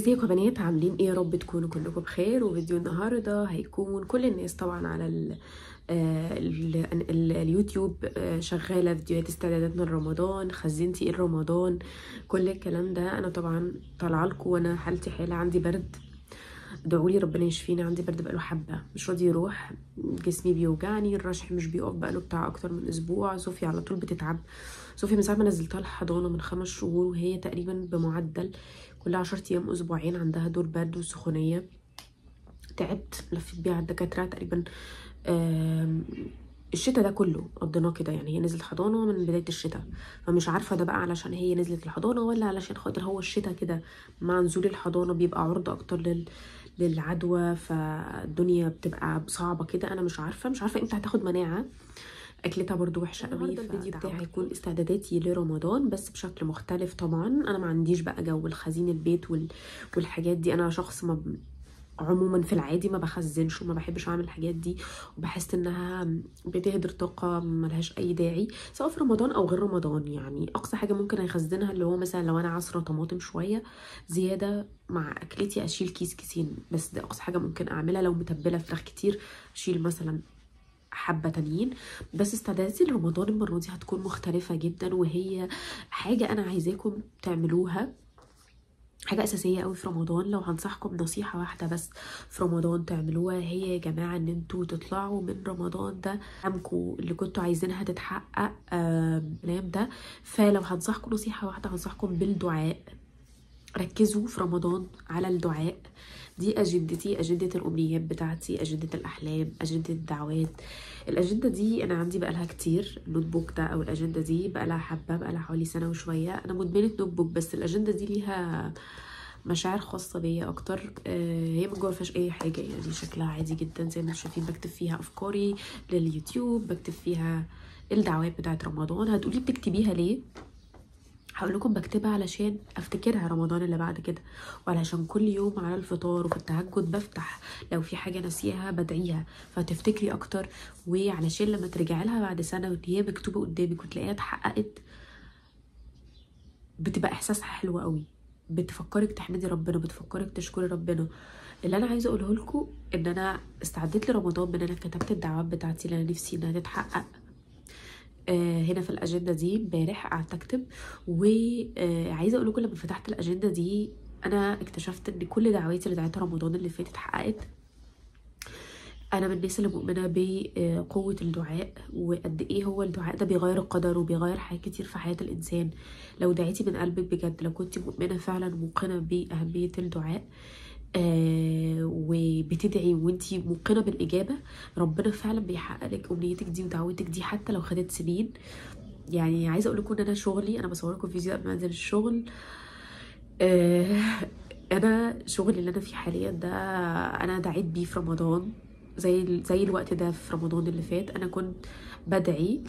ازيكم يا بنات؟ عاملين إيه؟ يا رب تكونوا كلكم بخير. وفيديو النهارده هيكون كل الناس طبعا على آه، ال ال اليوتيوب آه، شغالة فيديوهات استعدادات من رمضان خزنتي إيه رمضان كل الكلام ده. أنا طبعا طالعة لكم وأنا حالتي حالة عندي برد. ادعوا لي ربنا يشفيني. عندي برد بقاله حبة. مش راضي يروح. جسمي بيوجعني. الرشح مش بيقف بقاله بتاع أكتر من أسبوع. صوفي على طول بتتعب. صوفي من ساعة ما نزلتها الحضانة من خمس شهور وهي تقريبا بمعدل كل عشرة أيام أسبوعين عندها دور برد وسخونية. تعبت لفيت بيها على الدكاترة تقريبا الشتاء ده كله. قضيناه كده يعني. هي نزلت حضانة من بداية الشتاء. فمش عارفة ده بقى علشان هي نزلت الحضانة ولا علشان خاطر هو الشتاء كده مع نزول الحضانة بيبقى عرضه أكتر لل للعدوى فالدنيا بتبقى صعبة كده أنا مش عارفة مش عارفة إمتى هتاخد مناعة أكلتها برضو وحشة قوي الفيديو. بتاعي هيكون استعداداتي لرمضان بس بشكل مختلف طبعا أنا ما عنديش بقى جو الخزين البيت وال... والحاجات دي أنا شخص ما. عموما في العادي ما بخزنش وما بحبش أعمل الحاجات دي وبحس إنها بتهدر طاقة ملهاش أي داعي سواء في رمضان أو غير رمضان. يعني أقصى حاجة ممكن هيخزنها اللي هو مثلا لو أنا عصرة طماطم شوية زيادة مع أكلتي أشيل كيس كيسين بس ده أقصى حاجة ممكن أعملها. لو متبلة فراخ كتير أشيل مثلا حبة تانيين. بس استعداداتي لرمضان المرة دي هتكون مختلفة جدا وهي حاجة أنا عايزاكم تعملوها. حاجة أساسية قوي في رمضان لو هنصحكم نصيحة واحدة بس في رمضان تعملوها هي يا جماعة إن أنتوا تطلعوا من رمضان ده أحلامكم اللي كنتوا عايزينها تتحقق آم، الأيام ده. فلو هنصحكم نصيحة واحدة هنصحكم بالدعاء. ركزوا في رمضان على الدعاء. دي أجندتي أجندة الأمنيات بتاعتي أجندة الأحلام أجندة الدعوات. الأجندة دي أنا عندي بقالها كتير ال notebook ده أو الأجندة دي بقالها حبة بقالها حوالي سنة وشوية. أنا مدمنة notebook بس الأجندة دي ليها مشاعر خاصة بيا أكتر. آه، هي من جوه مفيهاش أي حاجة يعني شكلها عادي جدا زي ما أنتم شايفين. بكتب فيها أفكاري لليوتيوب بكتب فيها الدعوات بتاعت رمضان. هتقولي بتكتبيها ليه؟ هقول لكم بكتبها علشان أفتكرها رمضان اللي بعد كده. وعلشان كل يوم على الفطار وفي التهجد بفتح لو في حاجة ناسيها بدعيها. فتفتكري أكتر. وعلشان لما ترجعي لها بعد سنة وإن هي مكتوبة قدامك وتلاقيها اتحققت بتبقى إحساسها حلو قوي. بتفكرك تحمدي ربنا بتفكرك تشكري ربنا. اللي أنا عايزة أقوله لكم إن أنا استعديت لرمضان بان أنا كتبت الدعوات بتاعتي اللي أنا نفسي إنها تتحقق. هنا في الأجندة دي امبارح قعدت أكتب وعايزة أقول لكم لما فتحت الأجندة دي أنا اكتشفت إن كل دعواتي دعيتها رمضان اللي فات اتحققت. أنا من الناس اللي مؤمنة بقوة الدعاء وقد إيه هو الدعاء ده بيغير القدر وبيغير حاجات كتير في حياة الإنسان. لو دعيتي من قلبك بجد لو كنت مؤمنة فعلا موقنة بأهمية الدعاء آه وبتدعي وانتي موقنة بالإجابة ربنا فعلا بيحقق لك أمنيتك دي ودعوتك دي حتى لو خدت سنين. يعني عايزة أقول لكم إن أنا شغلي أنا بصور لكم فيديو قبل ما أنزل الشغل آه أنا شغلي اللي أنا فيه حاليا ده أنا دعيت بيه في رمضان زي زي الوقت ده في رمضان اللي فات. أنا كنت بدعي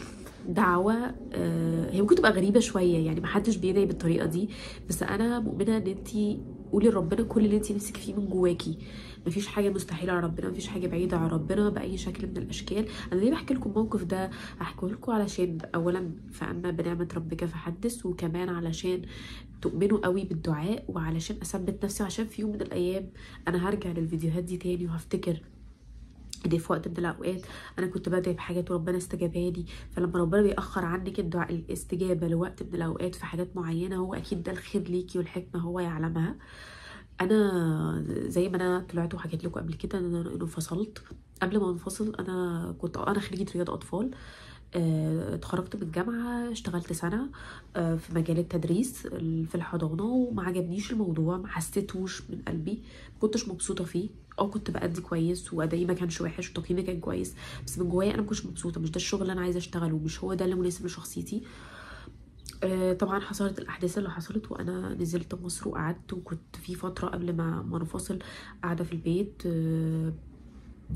دعوة آه، هي ممكن تبقى غريبة شوية يعني محدش بيدعي بالطريقة دي بس أنا مؤمنة إن أنتي قولي لربنا كل اللي انتي نفسك فيه من جواكي. مفيش حاجة مستحيلة على ربنا مفيش حاجة بعيدة عن ربنا بأي شكل من الأشكال. أنا ليه بحكي لكم الموقف ده؟ أحكي لكم علشان أولا فأما بنعمة ربك فحدث وكمان علشان تؤمنوا قوي بالدعاء وعلشان أثبت نفسي وعشان في يوم من الأيام أنا هرجع للفيديوهات دي تاني وهفتكر ان في وقت من الاوقات أنا كنت بدعي بحاجات وربنا استجابها لي. فلما ربنا بيأخر عنك الدعاء الاستجابة لوقت من الاوقات في حاجات معينة هو أكيد ده الخير ليكي والحكمة هو يعلمها. أنا زي ما أنا طلعت وحكيت لكم قبل كده إن أنا انفصلت. قبل ما أنفصل أنا كنت أنا خريجة رياض أطفال. اتخرجت من الجامعة اشتغلت سنة آه، في مجال التدريس ال- في الحضانة وما عجبنيش الموضوع ما حسيتوش من قلبي ما كنتش مبسوطة فيه. آه كنت بأدي كويس وأدائي ما كانش وحش وتقييمي كان كويس بس من جوايا أنا ما كنتش مبسوطة مش ده الشغل اللي أنا عايزة أشتغله مش هو ده اللي مناسب لشخصيتي. آه، طبعا حصلت الأحداث اللي حصلت وأنا نزلت مصر وقعدت وكنت في فترة قبل ما ما انفصل قاعدة في البيت آه،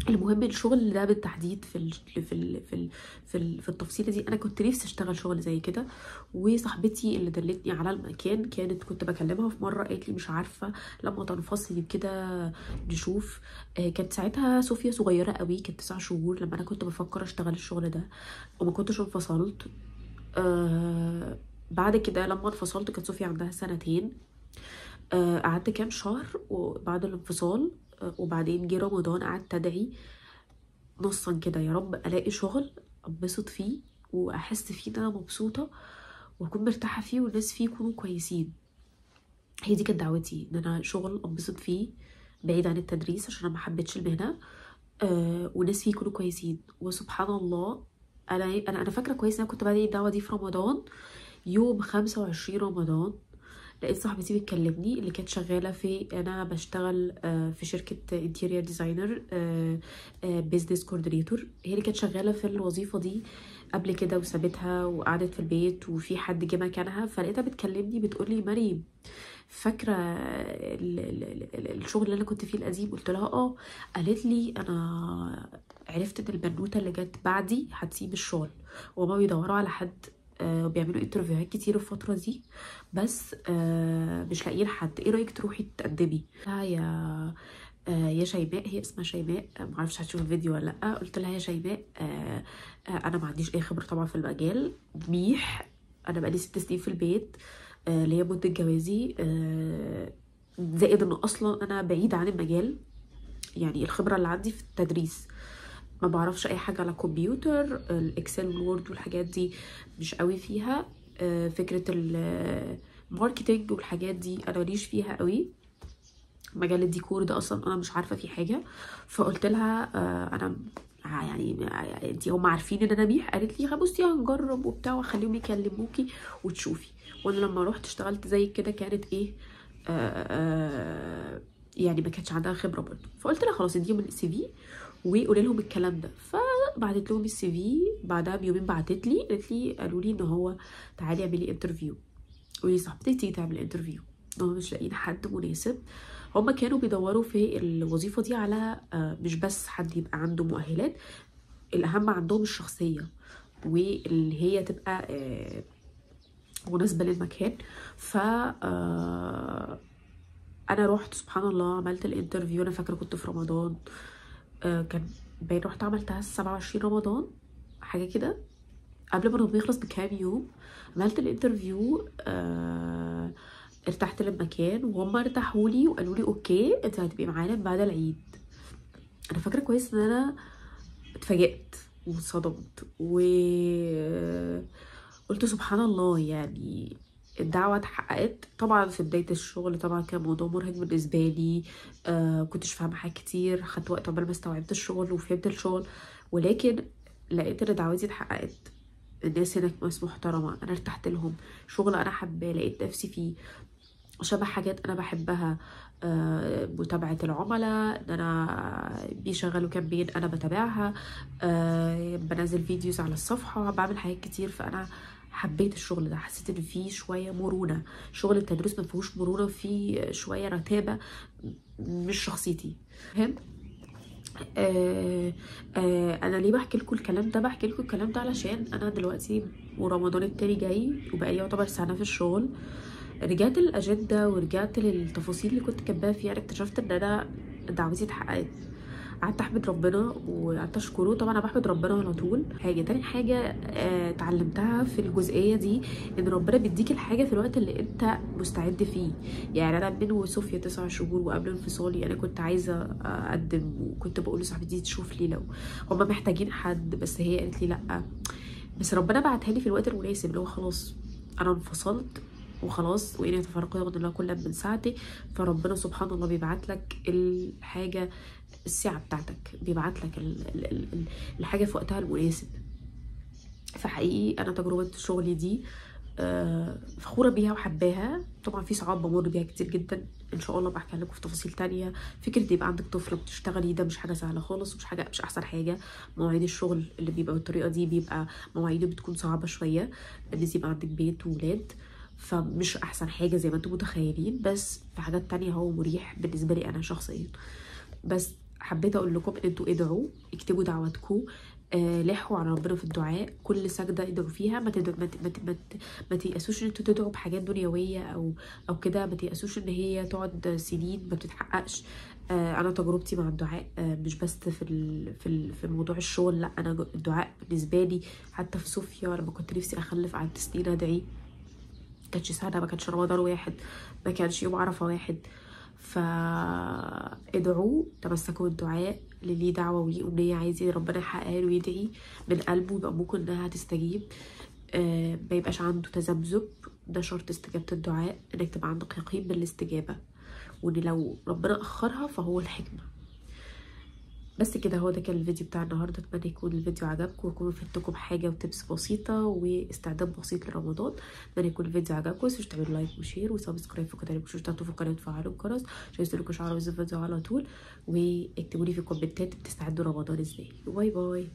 المهم الشغل ده بالتحديد في ال في ال في ال في, في التفصيلة دي أنا كنت نفسي أشتغل شغل زي كده وصاحبتي اللي دلتني على المكان كانت كنت بكلمها في مرة قالت لي مش عارفة لما تنفصلي كده نشوف. آه، كانت ساعتها صوفيا صغيرة قوي كانت تسع شهور لما أنا كنت بفكر أشتغل الشغل ده وما كنتش انفصلت. آه بعد كده لما انفصلت كانت صوفيا عندها سنتين. آه، قعدت كام شهر وبعد الانفصال وبعدين جه رمضان قعدت ادعي نصا كده يا رب ألاقي شغل أنبسط فيه وأحس فيه إن أنا مبسوطة وأكون مرتاحة فيه والناس فيه يكونوا كويسين. هي دي كانت دعوتي إن أنا شغل أنبسط فيه بعيد عن التدريس عشان أنا ما حبيتش المهنه آه والناس فيه يكونوا كويسين. وسبحان الله أنا أنا أنا فاكرة كويس إن أنا كنت بدعي الدعوة دي في رمضان يوم 25 رمضان لقيت صاحبتي بتكلمني اللي كانت شغالة في أنا بشتغل آه، في شركة interior designer business coordinator هي اللي كانت شغالة في الوظيفة دي قبل كده وسابتها وقعدت في البيت وفي حد جه مكانها. فلقيتها بتكلمني بتقولي مريم فاكرة ال- ال- ال- الشغل اللي أنا كنت فيه القديم؟ قلت لها آه. قالت لي أنا عرفت إن البنوتة اللي جت بعدي هتسيب الشغل وهما بيدوروا على حد وبيعملوا انترفيوهات كتير الفترة دي بس آه، مش لاقيين حد. إيه رأيك تروحي تقدمي؟ يا آه، يا شيماء هي اسمها شيماء. آه، معرفش هتشوف الفيديو ولا لأ. قلت لها يا شيماء آه، آه، أنا ما عنديش أي خبرة طبعا في المجال. ميح أنا بقالي ست سنين في البيت. آه، ليا مدة جوازي. آه، زائد انه أصلا أنا بعيدة عن المجال. يعني الخبرة اللي عندي في التدريس. ما بعرفش أي حاجة على الكمبيوتر ال Excel وال Word والحاجات دي مش قوي فيها. آه، فكرة ال marketing والحاجات دي أنا ماليش فيها قوي. مجال الديكور ده أصلا أنا مش عارفة فيه حاجة. فقلت لها آه، أنا يعني انتي هم عارفين إن أنا بيح قالت لي بصي هنجرب وبتاع وخليهم يكلموكي وتشوفي. وأنا لما رحت اشتغلت زي كده كانت إيه آه يعني ما كانتش عندها خبرة برضه. فقلت لها خلاص اديهم ال CV وقولي لهم الكلام ده. فبعتت لهم ال CV بعدها بيومين بعتت لي قالت لي قالوا لي إن هو تعالي اعملي interview قولي صاحبتك تيجي تعمل interview ان هم مش لاقيين حد مناسب. هما كانوا بيدوروا في الوظيفة دي على آه، مش بس حد يبقى عنده مؤهلات الأهم عندهم الشخصية واللي هي تبقى آه، مناسبة للمكان. ف آه، أنا رحت سبحان الله عملت ال interview أنا فاكرة كنت في رمضان. آه، كان باين رحت عملتها 27 رمضان حاجة كده. قبل ما رمضان يخلص بكام يوم عملت ال interview آه ارتحت للمكان وهم ارتاحوا لي وقالوا لي okay أنت هتبقي معانا بعد العيد. أنا فاكرة كويس إن أنا اتفاجئت واتصدمت و قلت سبحان الله يعني الدعوة اتحققت. طبعا في بداية الشغل طبعا كان موضوع مرهق بالنسبة لي. آه كنتش فاهمة حاجات كتير. خدت وقت عقبال ما استوعبت الشغل وفهمت الشغل. ولكن لقيت إن دعوتي اتحققت. الناس هناك ناس محترمة. أنا ارتحت لهم. شغل أنا حباه. لقيت نفسي فيه شبه حاجات أنا بحبها. آه، متابعة العملاء. إن أنا بيشغلوا كامبين أنا بتابعها. آه، بنزل فيديوز على الصفحة. بعمل حاجات كتير. فأنا حبيت الشغل ده حسيت إن فيه شوية مرونة. شغل التدريس ما فيهوش مرونة فيه شوية رتابة مش شخصيتي. فاهم؟ آه آه أنا ليه بحكي لكم الكلام ده؟ بحكي لكم الكلام ده علشان أنا دلوقتي ورمضان التاني جاي وبقالي يعتبر سنة في الشغل. رجعت للأجندة ورجعت للتفاصيل اللي كنت كاتباها فيها اكتشفت إن أنا دعوتي اتحققت. قعدت أحمد ربنا وقعدت أشكره. طبعا أنا بحمد ربنا على طول. حاجة تاني حاجة آه، اتعلمتها في الجزئية دي إن ربنا بيديك الحاجة في الوقت اللي أنت مستعد فيه. يعني أنا من وصوفيا تسع شهور وقبل انفصالي أنا كنت عايزة أقدم وكنت بقول لصاحبتي تشوف لي لو هما محتاجين حد بس هي قالت لي لأ. بس ربنا بعتها لي في الوقت المناسب اللي هو خلاص أنا انفصلت وخلاص وإن يتفرقوا يغض الله كل من ساعته فربنا سبحان الله بيبعت لك الحاجة السعة بتاعتك بيبعت لك ال- ال- ال- ال- الحاجة في وقتها المناسب. فحقيقي أنا تجربة شغلي دي آه، فخورة بيها وحباها. طبعا في صعاب بمر بيها كتير جدا. إن شاء الله بحكي لكم في تفاصيل تانية. فكرة يبقى عندك طفل بتشتغلي ده مش حاجة سهلة خالص مش حاجة مش أحسن حاجة. مواعيد الشغل اللي بيبقى بالطريقة دي بيبقى مواعيده بتكون صعبة شوية. ان يبقى عندك بيت وولاد فمش أحسن حاجة زي ما أنتم متخيلين. بس في حاجات تانية هو مريح بالنسبة لي أنا شخصيا. بس حبيت أقول لكم ان أنتوا ادعوا اكتبوا دعواتكم آه لحوا على ربنا في الدعاء. كل سجده ادعوا فيها. ما تدعوا ما ما ما ما تيأسوش إن أنتوا تدعوا بحاجات دنيوية أو أو كده. ما تيأسوش إن هي تقعد سنين ما بتتحققش. آه أنا تجربتي مع الدعاء آه مش بس في ال في ال في موضوع الشغل لا أنا الدعاء بالنسبة لي حتى في صوفيا لما كنت نفسي أخلف قعدت سنين أدعي كانتش سنة ما كانش رمضان واحد ما كانش يوم عرفة واحد. فادعوه تمسكوا بالدعاء اللي ليه دعوة وليه امنيه عايز ربنا يحققها له ويدعي من قلبه يبقى ممكن إنها تستجيب. آه ما يبقاش عنده تذبذب ده شرط استجابة الدعاء إنك تبقى عندك يقين بالإستجابة. وإن لو ربنا أخرها فهو الحكمة. بس كده هو ده كان الفيديو بتاع النهارده. أتمنى يكون الفيديو عجبكم ويكون فدتكم بحاجه و tips بسيطة واستعداد بسيط لرمضان. أتمنى يكون الفيديو عجبكم. متنسوش تعملوا like و share و subscribe في القناه مش تحطوا في القناه وتفعلوا الجرس. عشان يوصلكوا إشعار الفيديو على طول. واكتبوا لي في الكومنتات بتستعدوا رمضان إزاي. bye bye.